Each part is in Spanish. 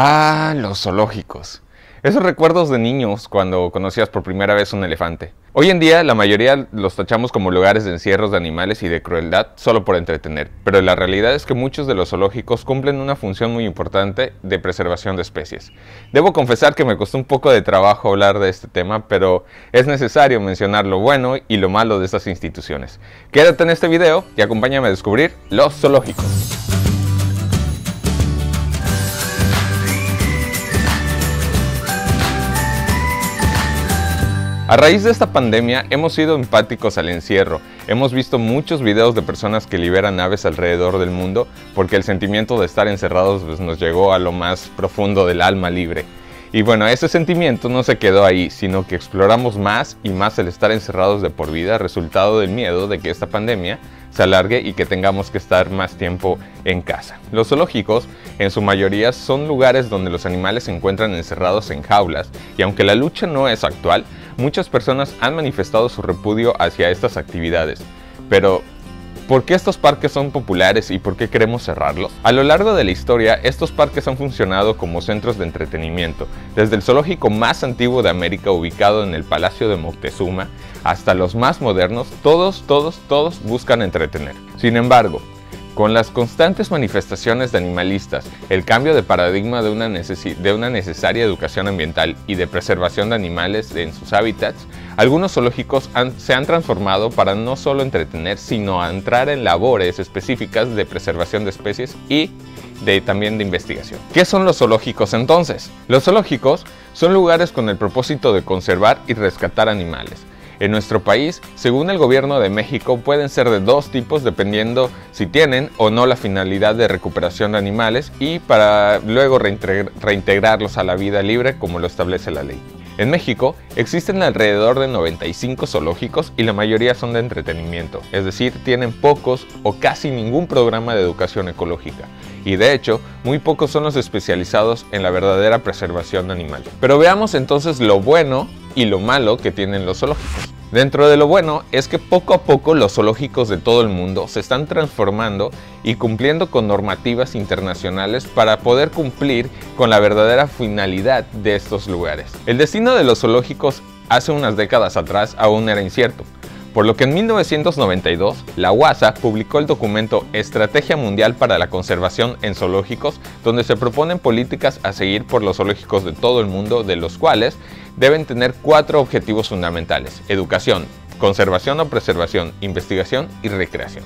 Ah, los zoológicos. Esos recuerdos de niños cuando conocías por primera vez un elefante. Hoy en día la mayoría los tachamos como lugares de encierros de animales y de crueldad solo por entretener, pero la realidad es que muchos de los zoológicos cumplen una función muy importante de preservación de especies. Debo confesar que me costó un poco de trabajo hablar de este tema, pero es necesario mencionar lo bueno y lo malo de estas instituciones. Quédate en este video y acompáñame a descubrir los zoológicos. A raíz de esta pandemia hemos sido empáticos al encierro. Hemos visto muchos videos de personas que liberan aves alrededor del mundo porque el sentimiento de estar encerrados pues, nos llegó a lo más profundo del alma libre. Y bueno, ese sentimiento no se quedó ahí, sino que exploramos más y más el estar encerrados de por vida, resultado del miedo de que esta pandemia se alargue y que tengamos que estar más tiempo en casa. Los zoológicos, en su mayoría, son lugares donde los animales se encuentran encerrados en jaulas y aunque la lucha no es actual, muchas personas han manifestado su repudio hacia estas actividades. Pero, ¿por qué estos parques son populares y por qué queremos cerrarlos? A lo largo de la historia, estos parques han funcionado como centros de entretenimiento, desde el zoológico más antiguo de América ubicado en el Palacio de Moctezuma hasta los más modernos, todos, todos, todos buscan entretener. Sin embargo, con las constantes manifestaciones de animalistas, el cambio de paradigma de una, de una, necesaria educación ambiental y de preservación de animales en sus hábitats, algunos zoológicos se han transformado para no solo entretener, sino a entrar en labores específicas de preservación de especies y de, también de investigación. ¿Qué son los zoológicos entonces? Los zoológicos son lugares con el propósito de conservar y rescatar animales en nuestro país, según el gobierno de México, pueden ser de dos tipos dependiendo si tienen o no la finalidad de recuperación de animales y para luego reintegrarlos a la vida libre como lo establece la ley. En México existen alrededor de 95 zoológicos y la mayoría son de entretenimiento, es decir, tienen pocos o casi ningún programa de educación ecológica. Y de hecho, muy pocos son los especializados en la verdadera preservación de animales. Pero veamos entonces lo bueno y lo malo que tienen los zoológicos. Dentro de lo bueno es que poco a poco los zoológicos de todo el mundo se están transformando y cumpliendo con normativas internacionales para poder cumplir con la verdadera finalidad de estos lugares. El destino de los zoológicos hace unas décadas atrás aún era incierto, por lo que en 1992 la UASA publicó el documento Estrategia Mundial para la Conservación en Zoológicos, donde se proponen políticas a seguir por los zoológicos de todo el mundo, de los cuales deben tener cuatro objetivos fundamentales, educación, conservación o preservación, investigación y recreación.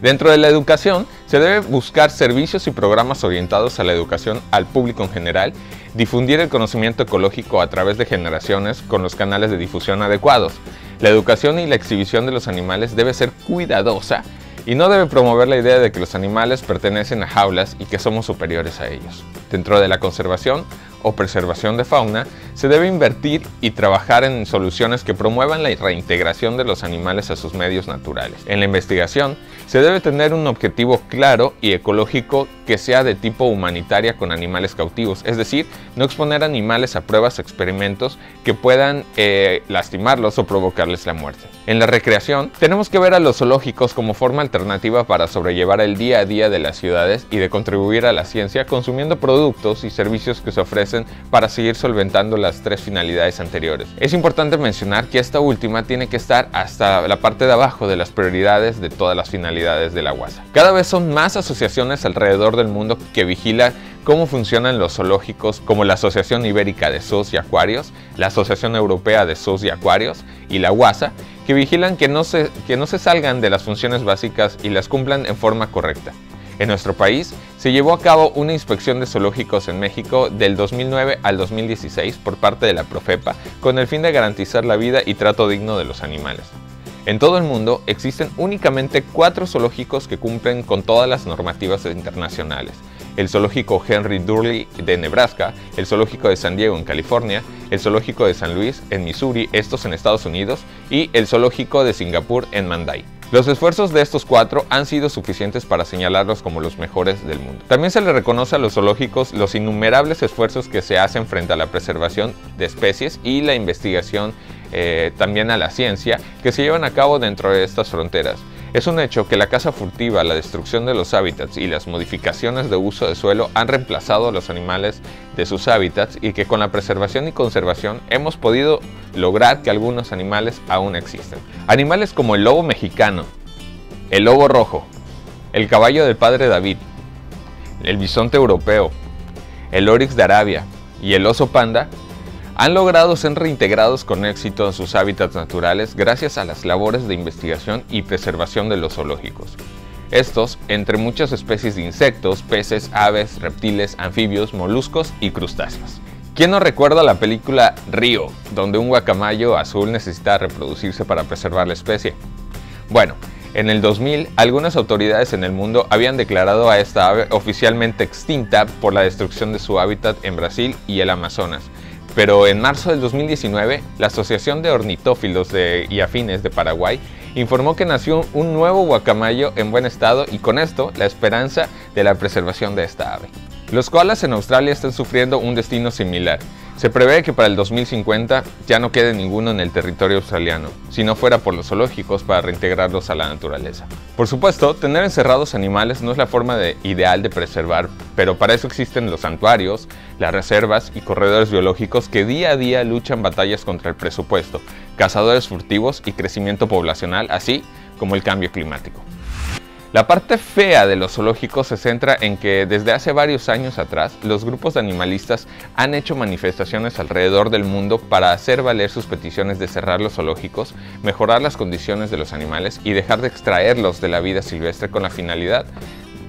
Dentro de la educación, se debe buscar servicios y programas orientados a la educación al público en general, difundir el conocimiento ecológico a través de generaciones con los canales de difusión adecuados. La educación y la exhibición de los animales debe ser cuidadosa y no debe promover la idea de que los animales pertenecen a jaulas y que somos superiores a ellos. Dentro de la conservación, o preservación de fauna, se debe invertir y trabajar en soluciones que promuevan la reintegración de los animales a sus medios naturales. En la investigación, se debe tener un objetivo claro y ecológico que sea de tipo humanitaria con animales cautivos, es decir, no exponer animales a pruebas o experimentos que puedan eh, lastimarlos o provocarles la muerte. En la recreación, tenemos que ver a los zoológicos como forma alternativa para sobrellevar el día a día de las ciudades y de contribuir a la ciencia consumiendo productos y servicios que se ofrecen para seguir solventando las tres finalidades anteriores. Es importante mencionar que esta última tiene que estar hasta la parte de abajo de las prioridades de todas las finalidades de la UASA. Cada vez son más asociaciones alrededor del mundo que vigilan cómo funcionan los zoológicos como la Asociación Ibérica de Zoos y Acuarios, la Asociación Europea de Zoos y Acuarios y la UASA, que vigilan que no, se, que no se salgan de las funciones básicas y las cumplan en forma correcta. En nuestro país se llevó a cabo una inspección de zoológicos en México del 2009 al 2016 por parte de la Profepa con el fin de garantizar la vida y trato digno de los animales. En todo el mundo existen únicamente cuatro zoológicos que cumplen con todas las normativas internacionales. El zoológico Henry Durley de Nebraska, el zoológico de San Diego en California, el zoológico de San Luis en Missouri, estos en Estados Unidos, y el zoológico de Singapur en Mandai. Los esfuerzos de estos cuatro han sido suficientes para señalarlos como los mejores del mundo. También se le reconoce a los zoológicos los innumerables esfuerzos que se hacen frente a la preservación de especies y la investigación eh, también a la ciencia que se llevan a cabo dentro de estas fronteras. Es un hecho que la caza furtiva, la destrucción de los hábitats y las modificaciones de uso de suelo han reemplazado a los animales de sus hábitats y que con la preservación y conservación hemos podido lograr que algunos animales aún existen. Animales como el lobo mexicano, el lobo rojo, el caballo del padre David, el bisonte europeo, el oryx de Arabia y el oso panda han logrado ser reintegrados con éxito en sus hábitats naturales gracias a las labores de investigación y preservación de los zoológicos. Estos, entre muchas especies de insectos, peces, aves, reptiles, anfibios, moluscos y crustáceos. ¿Quién no recuerda la película Río, donde un guacamayo azul necesita reproducirse para preservar la especie? Bueno, en el 2000, algunas autoridades en el mundo habían declarado a esta ave oficialmente extinta por la destrucción de su hábitat en Brasil y el Amazonas. Pero en marzo del 2019, la Asociación de Ornitófilos y Afines de Paraguay informó que nació un nuevo guacamayo en buen estado y con esto la esperanza de la preservación de esta ave. Los koalas en Australia están sufriendo un destino similar. Se prevé que para el 2050 ya no quede ninguno en el territorio australiano, si no fuera por los zoológicos para reintegrarlos a la naturaleza. Por supuesto, tener encerrados animales no es la forma ideal de preservar, pero para eso existen los santuarios, las reservas y corredores biológicos que día a día luchan batallas contra el presupuesto, cazadores furtivos y crecimiento poblacional, así como el cambio climático. La parte fea de los zoológicos se centra en que desde hace varios años atrás los grupos de animalistas han hecho manifestaciones alrededor del mundo para hacer valer sus peticiones de cerrar los zoológicos, mejorar las condiciones de los animales y dejar de extraerlos de la vida silvestre con la finalidad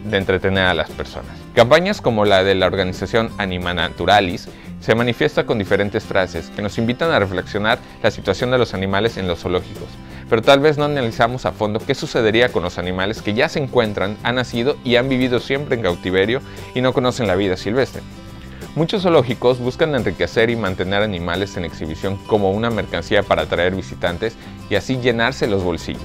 de entretener a las personas. Campañas como la de la organización Anima Naturalis se manifiesta con diferentes frases que nos invitan a reflexionar la situación de los animales en los zoológicos, pero tal vez no analizamos a fondo qué sucedería con los animales que ya se encuentran, han nacido y han vivido siempre en cautiverio y no conocen la vida silvestre. Muchos zoológicos buscan enriquecer y mantener animales en exhibición como una mercancía para atraer visitantes y así llenarse los bolsillos.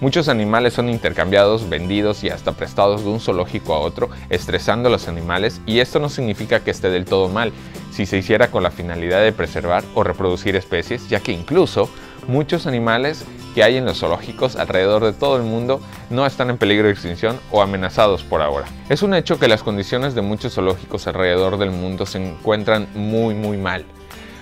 Muchos animales son intercambiados, vendidos y hasta prestados de un zoológico a otro, estresando a los animales y esto no significa que esté del todo mal si se hiciera con la finalidad de preservar o reproducir especies, ya que incluso muchos animales que hay en los zoológicos alrededor de todo el mundo no están en peligro de extinción o amenazados por ahora. Es un hecho que las condiciones de muchos zoológicos alrededor del mundo se encuentran muy muy mal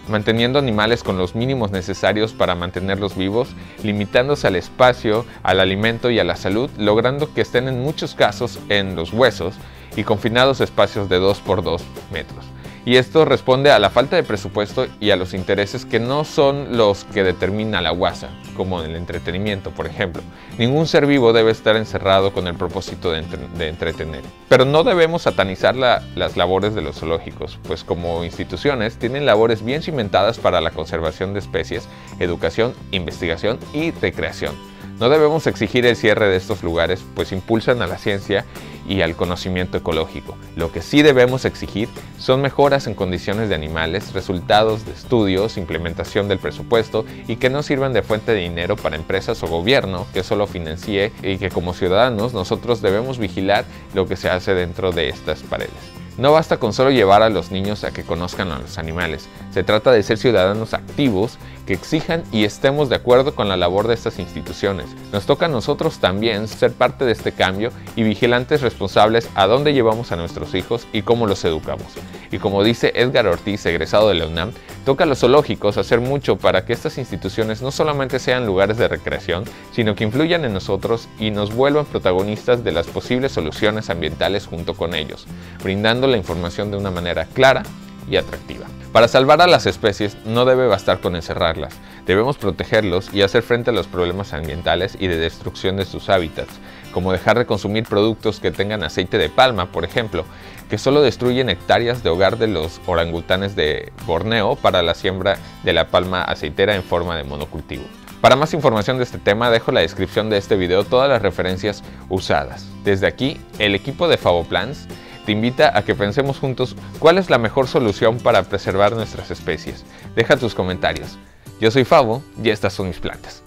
manteniendo animales con los mínimos necesarios para mantenerlos vivos, limitándose al espacio, al alimento y a la salud, logrando que estén en muchos casos en los huesos y confinados espacios de 2 por 2 metros y esto responde a la falta de presupuesto y a los intereses que no son los que determina la guasa, como el entretenimiento, por ejemplo. Ningún ser vivo debe estar encerrado con el propósito de, entretener. Pero no debemos satanizar las labores de los zoológicos, pues como instituciones tienen labores bien cimentadas para la conservación de especies, educación, investigación y recreación. No debemos exigir el cierre de estos lugares, pues impulsan a la ciencia y al conocimiento ecológico. Lo que sí debemos exigir son mejoras en condiciones de animales, resultados de estudios, implementación del presupuesto y que no sirvan de fuente de dinero para empresas o gobierno que solo financie y que como ciudadanos nosotros debemos vigilar lo que se hace dentro de estas paredes. No basta con solo llevar a los niños a que conozcan a los animales, se trata de ser ciudadanos activos que exijan y estemos de acuerdo con la labor de estas instituciones. Nos toca a nosotros también ser parte de este cambio y vigilantes responsables a dónde llevamos a nuestros hijos y cómo los educamos. Y como dice Edgar Ortiz, egresado de la UNAM, toca a los zoológicos hacer mucho para que estas instituciones no solamente sean lugares de recreación, sino que influyan en nosotros y nos vuelvan protagonistas de las posibles soluciones ambientales junto con ellos, brindando la información de una manera clara y atractiva. Para salvar a las especies no debe bastar con encerrarlas, debemos protegerlos y hacer frente a los problemas ambientales y de destrucción de sus hábitats, como dejar de consumir productos que tengan aceite de palma, por ejemplo, que solo destruyen hectáreas de hogar de los orangutanes de Borneo para la siembra de la palma aceitera en forma de monocultivo. Para más información de este tema dejo en la descripción de este video todas las referencias usadas. Desde aquí, el equipo de Favoplans te invita a que pensemos juntos cuál es la mejor solución para preservar nuestras especies. Deja tus comentarios. Yo soy Favo y estas son mis plantas.